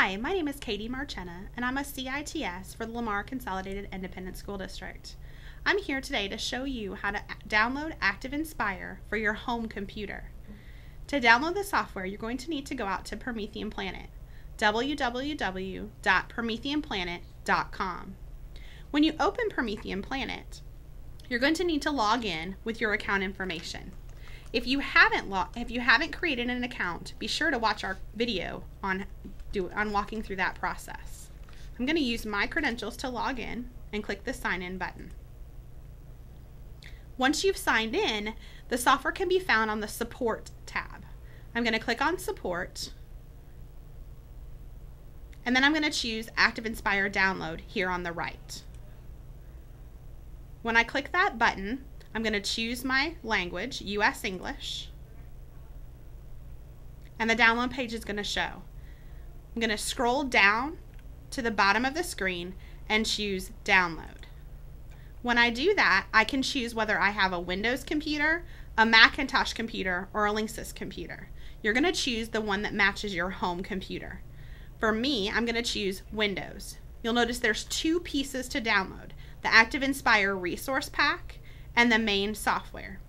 Hi, my name is Katie Marchena, and I'm a CITS for the Lamar Consolidated Independent School District. I'm here today to show you how to download ActivInspire for your home computer. To download the software, you're going to need to go out to Promethean Planet, www.prometheanplanet.com. When you open Promethean Planet, you're going to need to log in with your account information. If you haven't if you haven't created an account, be sure to watch our video on do on walking through that process. I'm going to use my credentials to log in and click the sign in button. Once you've signed in, the software can be found on the support tab. I'm going to click on support and then I'm going to choose ActivInspire download here on the right. When I click that button, I'm going to choose my language, US English, and the download page is going to show. I'm going to scroll down to the bottom of the screen and choose download. When I do that, I can choose whether I have a Windows computer, a Macintosh computer, or a Linux computer. You're going to choose the one that matches your home computer. For me, I'm going to choose Windows. You'll notice there's two pieces to download, the ActivInspire Resource Pack and the main software.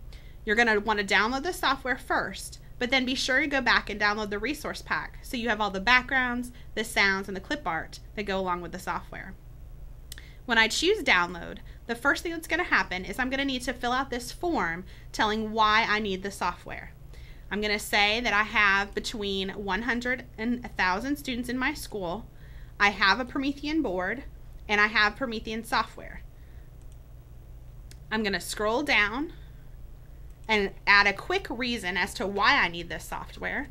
You're going to want to download the software first, but then be sure to go back and download the resource pack so you have all the backgrounds, the sounds, and the clip art that go along with the software. When I choose download, the first thing that's going to happen is I'm going to need to fill out this form telling why I need the software. I'm going to say that I have between 100 and 1,000 students in my school. I have a Promethean board and I have Promethean software. I'm going to scroll down and add a quick reason as to why I need this software.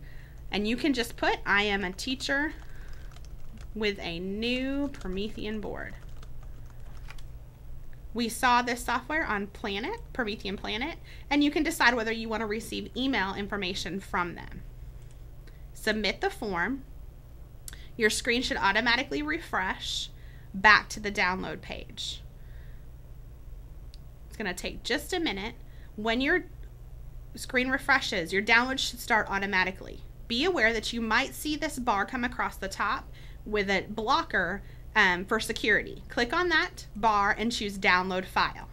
And you can just put, I am a teacher with a new Promethean board. We saw this software on Planet, Promethean Planet, and you can decide whether you want to receive email information from them. Submit the form. Your screen should automatically refresh back to the download page It's going to take just a minute. When your screen refreshes, your download should start automatically. Be aware that you might see this bar come across the top with a blocker um, for security. Click on that bar and choose download file.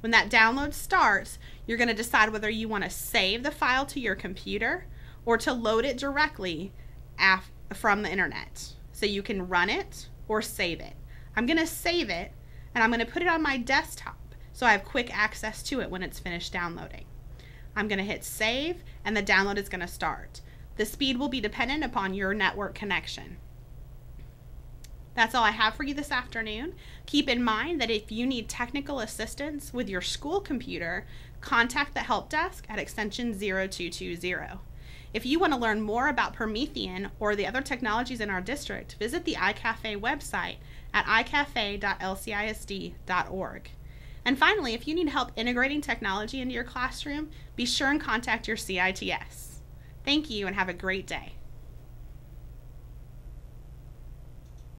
When that download starts, you're going to decide whether you want to save the file to your computer or to load it directly from the internet. So you can run it or save it. I'm going to save it and I'm going to put it on my desktop so I have quick access to it when it's finished downloading. I'm going to hit save and the download is going to start. The speed will be dependent upon your network connection. That's all I have for you this afternoon. Keep in mind that if you need technical assistance with your school computer, contact the help desk at extension 0220. If you want to learn more about Promethean or the other technologies in our district, visit the iCafe website at icafe.lcisd.org. And finally, if you need help integrating technology into your classroom, be sure and contact your CITS. Thank you and have a great day.